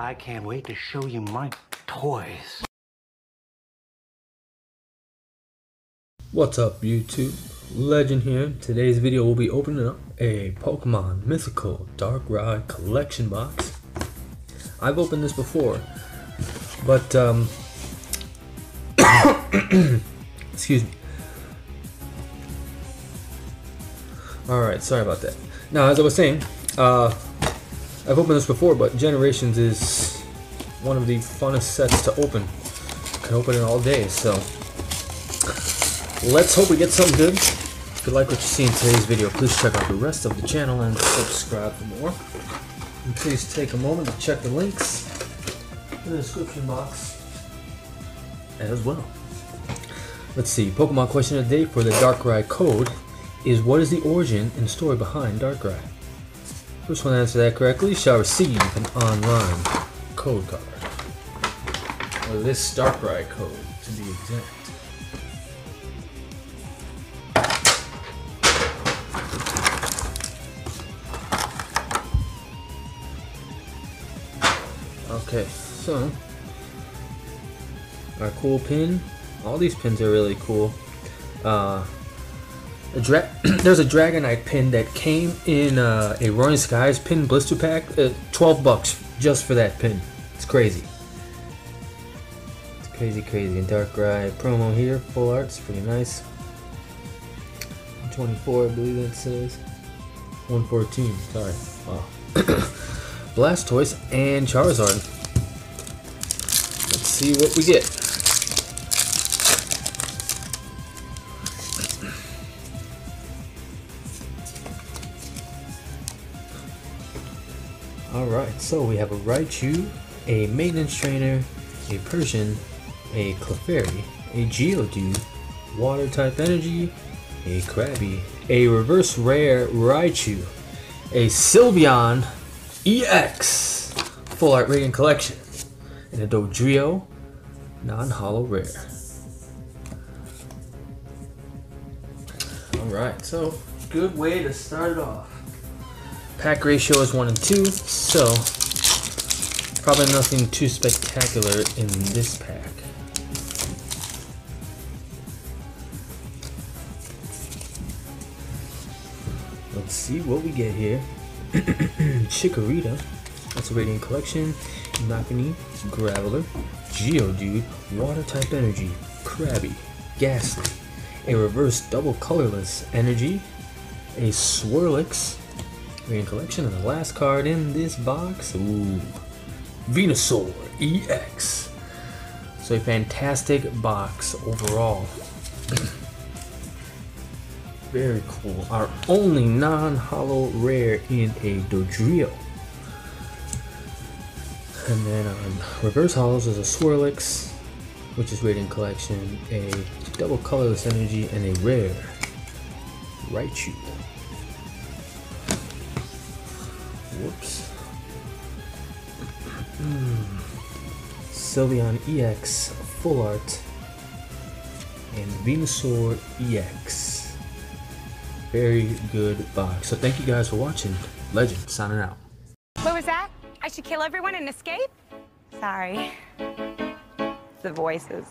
I can't wait to show you my toys. What's up YouTube? Legend here. Today's video will be opening up a Pokemon Mythical Dark Darkrai collection box. I've opened this before, but um, excuse me. Alright, sorry about that. Now, as I was saying, uh, I've opened this before, but Generations is one of the funnest sets to open. Can open it all day, so let's hope we get something good. If you like what you see in today's video, please check out the rest of the channel and subscribe for more. And please take a moment to check the links in the description box as well. Let's see, Pokemon question of the day for the Darkrai code is what is the origin and story behind Darkrai? First one answer that correctly shall receive an online code card. Or this Darkrai code, to be exact. Okay, so our cool pin. All these pins are really cool. Uh, a dra there's a Dragonite pin that came in uh, a Roaring Skies pin blister pack. Uh, 12 bucks just for that pin. It's crazy. It's crazy, crazy. And Darkrai promo here, full art's pretty nice. 24, I believe that says. 114, sorry. Wow. Blastoise and Charizard. Let's see what we get. Alright, so we have a Raichu, a Maintenance Trainer, a Persian, a Clefairy, a Geodude, Water type Energy, a Krabby, a Reverse Rare Raichu, a Sylveon EX Full Art Radiant Collection, and a Dodrio Non-Holo Rare. Alright, so good way to start it off. Pack ratio is 1 and 2, so probably nothing too spectacular in this pack. Let's see what we get here. Chikorita, that's a Radiant Collection, Makini, Graveler, Geodude, Water type Energy, Krabby, Gastly, a Reverse Double Colorless Energy, a Swirlix, Radiant Collection, and the last card in this box, ooh, Venusaur EX. So a fantastic box overall. Very cool. Our only non-holo rare in a Dodrio. And then on reverse holos is a Swirlix, which is Radiant Collection, a double colorless energy, and a rare Raichu. Whoops. Sylveon EX Full Art and Venusaur EX. Very good box. So thank you guys for watching. Legend signing out. What was that? I should kill everyone and escape? Sorry. The voices.